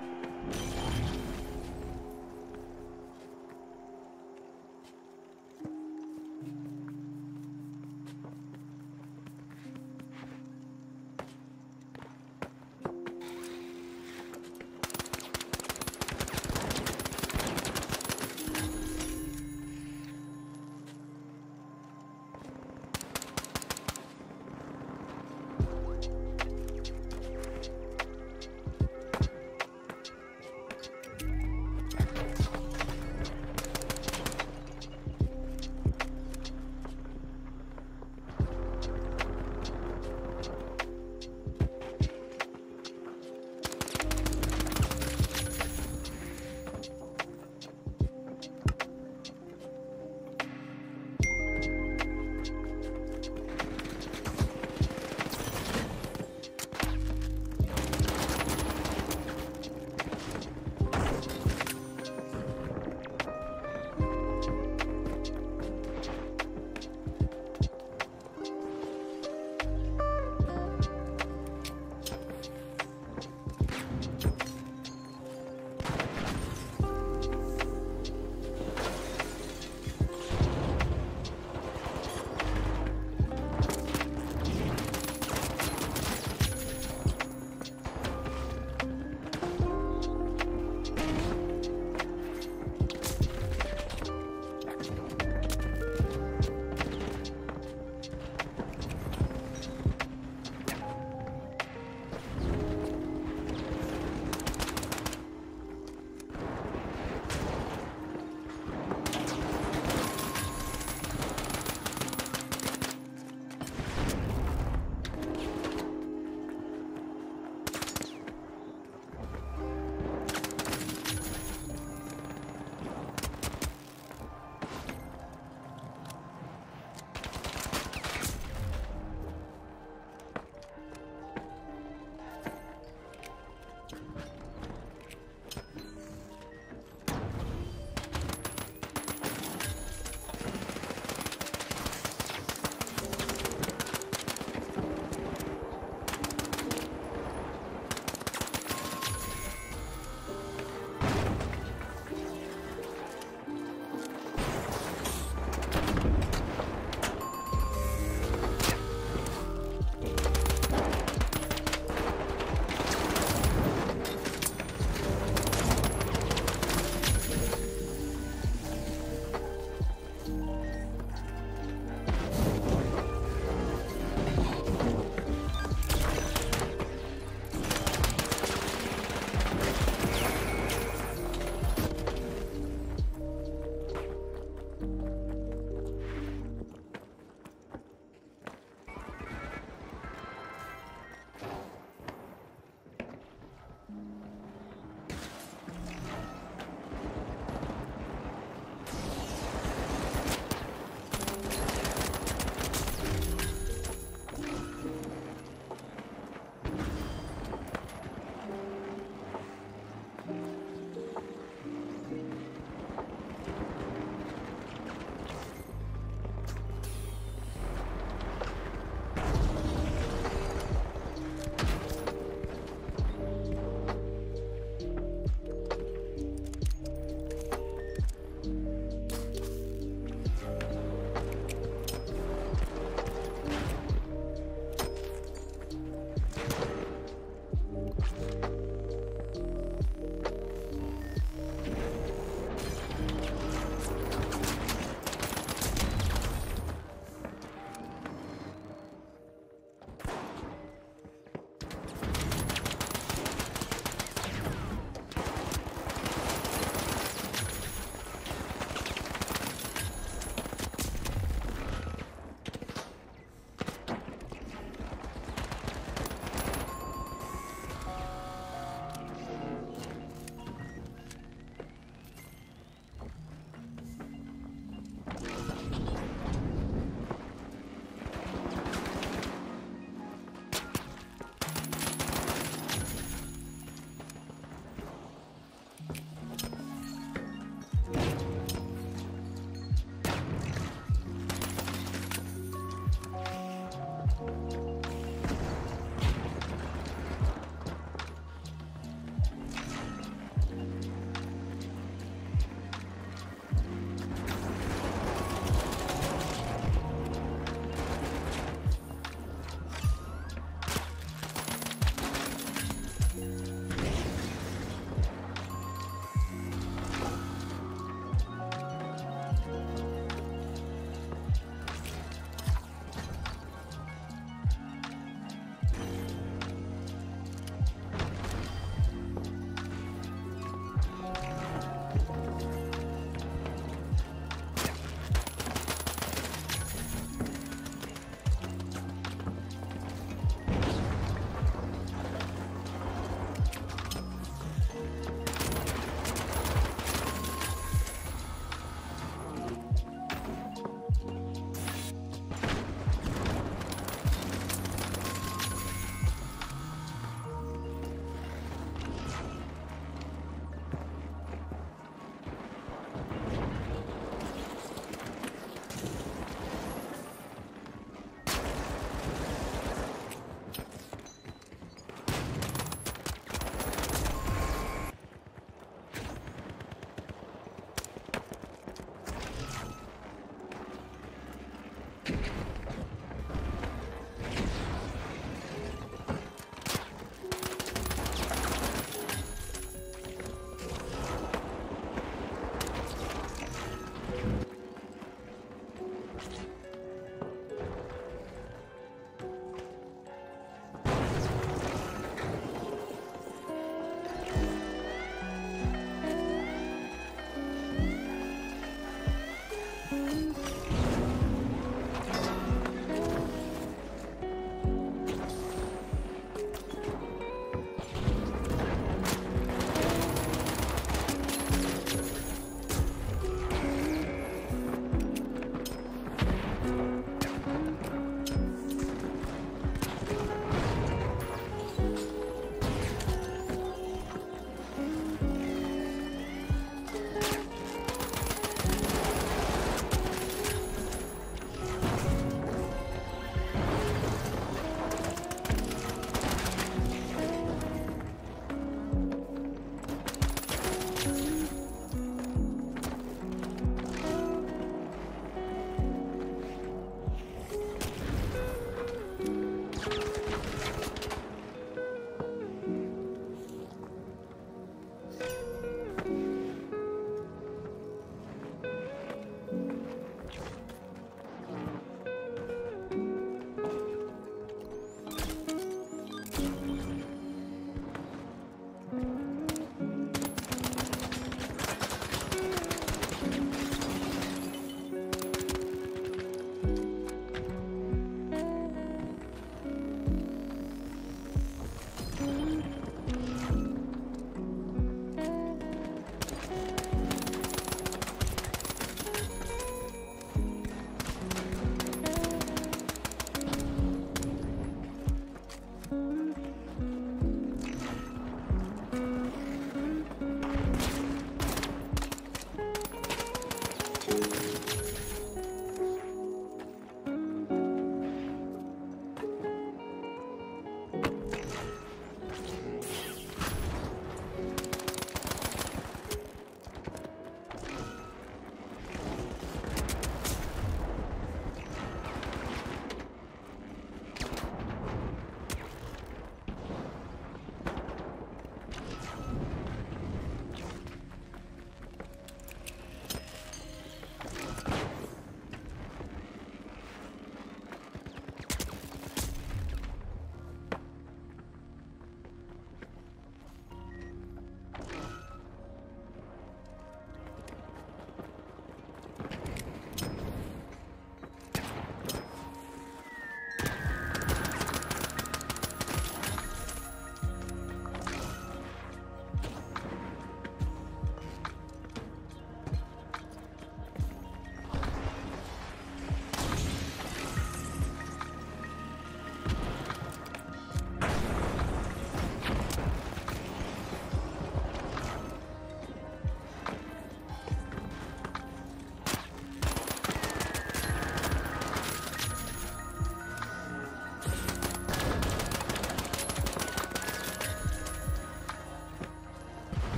Bye.